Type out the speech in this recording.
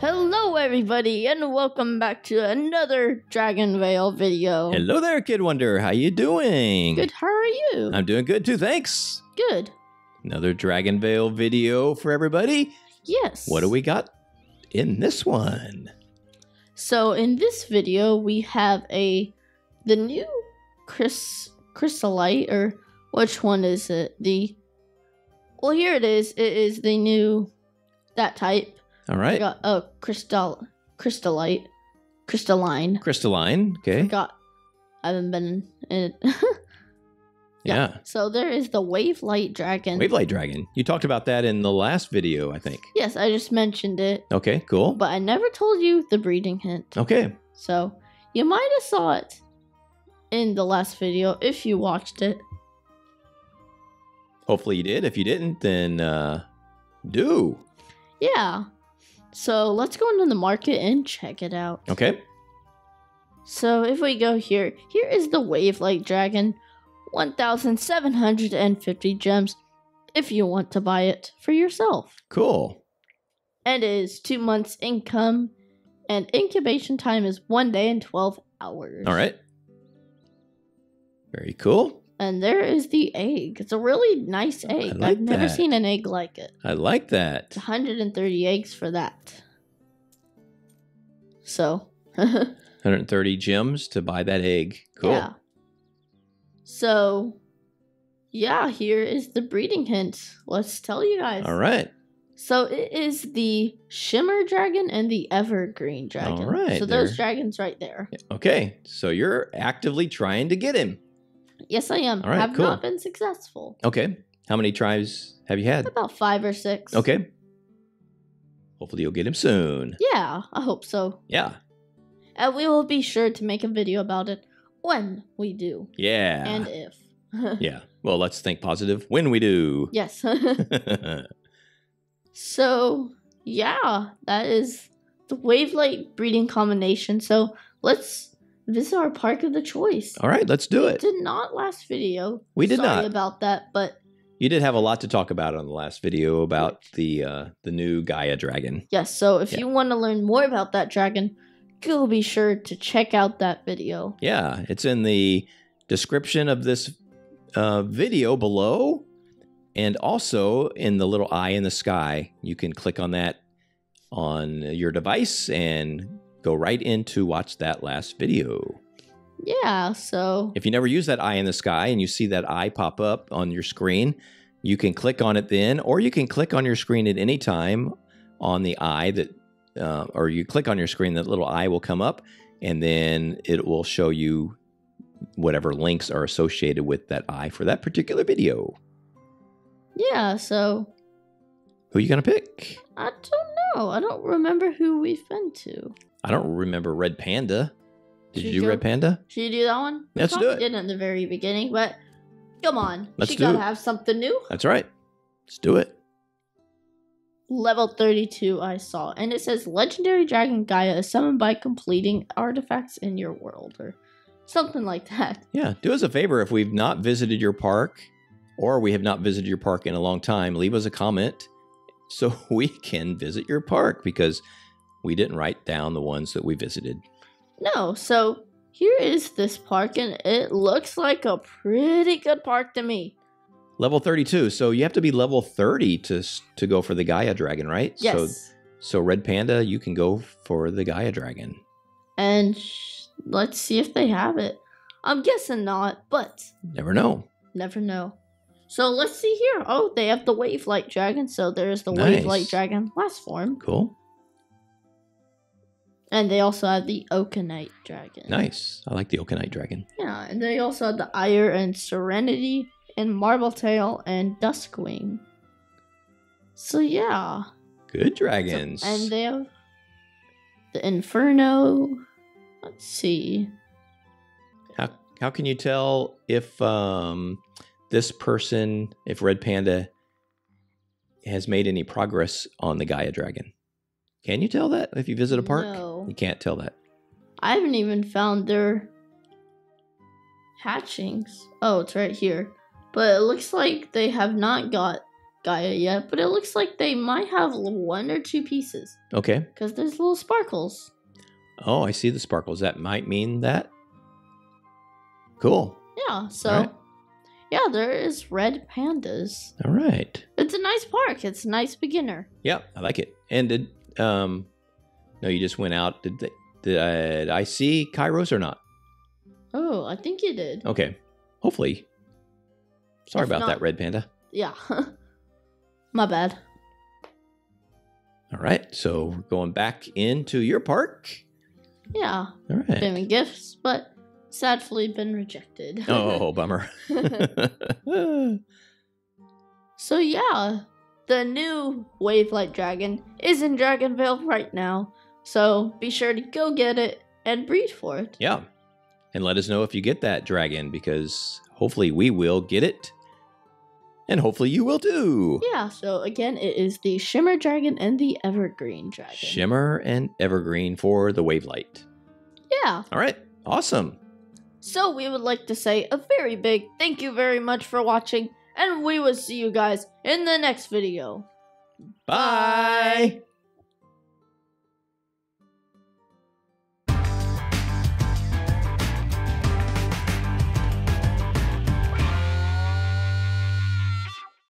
Hello, everybody, and welcome back to another DragonVale video. Hello there, Kid Wonder. How you doing? Good. How are you? I'm doing good too. Thanks. Good. Another DragonVale video for everybody. Yes. What do we got in this one? So in this video, we have a the new Chris Crystallite, or which one is it? The well, here it is. It is the new that type. All right. got a crystal crystallite, crystalline. Crystalline. Okay. Got. I haven't been in it. Yeah. So there is the Wavelyte Dragon. Wavelyte Dragon. You talked about that in the last video, I think. Yes, I just mentioned it, Okay, cool. but I never told you the breeding hint. Okay. So you might have saw it in the last video if you watched it. Hopefully you did. If you didn't, then uh do. Yeah. So let's go into the market and check it out. Okay. So if we go here, here is the Wavelyte Dragon, 1,750 gems if you want to buy it for yourself. Cool. And it is two months income, and incubation time is one day and 12 hours. All right. Very cool. And there is the egg. It's a really nice oh, egg. like I've never that. seen an egg like it. I like that. It's 130 eggs for that. So, 130 gems to buy that egg. Cool. yeah. So, yeah, here is the breeding hint. Let's tell you guys. All right. So it is the Shimmer Dragon and the Evergreen Dragon. right, So those there. dragons right there. Okay. So you're actively trying to get him. Yes, I am. All right, Have cool. not been successful. Okay. How many tries have you had? About five or six. Okay. Hopefully you'll get him soon. Yeah, I hope so. Yeah. And we will be sure to make a video about it when we do Yeah. and if. yeah. Well, let's think positive when we do. yes. so, yeah, that is the Wavelyte breeding combination. So, let's visit our park of the choice. All right, let's do We it. Did not last video. We did Sorry not. about that, but You did have a lot to talk about on the last video about the uh the new Gaia dragon. yes. So if Yeah. you want to learn more about that dragon, go be sure to check out that video. Yeah, it's in the description of this uh, video below, and also in the little eye in the sky. You can click on that on your device and go right in to watch that last video. Yeah. So If you never use that eye in the sky and you see that eye pop up on your screen, you can click on it then, or you can click on your screen at any time on the eye that, uh, or you click on your screen, that little eye will come up, and then it will show you whatever links are associated with that eye for that particular video. yeah. So Who you gonna pick? I don't know. I don't remember who we've been to. I don't remember Red Panda. Did Should you do Red Panda? Should you do that one? Let's do it. Did in the very beginning, but come on. Let's she do gotta it. have something new. That's right. Let's do it. Level 32 I saw. And it says Legendary Dragon Gaia is summoned by completing artifacts in your world or something like that. Yeah, do us a favor if we've not visited your park or we have not visited your park in a long time, leave us a comment so we can visit your park because we didn't write down the ones that we visited. No, so here is this park and it looks like a pretty good park to me. Level 32. So you have to be level 30 to to go for the Gaia Dragon, right? Yes. So so Red Panda, you can go for the Gaia Dragon. and sh- let's see if they have it. I'm guessing not, but Never know. never know. So let's see here. Oh, they have the Wavelyte Dragon, so there's the Wavelyte Dragon last form. Cool. And they also have the Okanite Dragon. Nice. I like the Okanite Dragon. Yeah, and they also have the Ire and Serenity and Marbletail and Duskwing. So yeah. Good So- dragons. and they have the Inferno. Let's see. How how can you tell if um this person, if Red Panda has made any progress on the Gaia Dragon? Can you tell that if you visit a park? No. You can't tell that. I haven't even found their hatchings. Oh, it's right here. But it looks like they have not got Gaia yet, but it looks like they might have one or two pieces Okay. because there's little sparkles. Oh, I see the sparkles. That might mean that. Cool. Yeah, so. Yeah, there is red pandas. All right. It's a nice park. It's a nice beginner. Yeah, I like it. And did um, no, you just went out. Did they, did I see Kairos or not? Oh, I think you did. Okay. Hopefully. Sorry If about not- that, red panda. Yeah. My bad. All right. So we're going back into your park. Yeah, All right. been gifts, but sadly been rejected. Oh, oh, oh bummer. So yeah, the new Wavelyte Dragon is in Dragonvale right now. So be sure to go get it and breed for it. yeah. And let us know if you get that dragon because hopefully we will get it. And hopefully you will too. Yeah, so again, it is the Shimmer Dragon and the Evergreen Dragon. Shimmer and Evergreen for the Wavelyte. Yeah. All right. Awesome. So we would like to say a very big thank you very much for watching, and we will see you guys in the next video. Bye.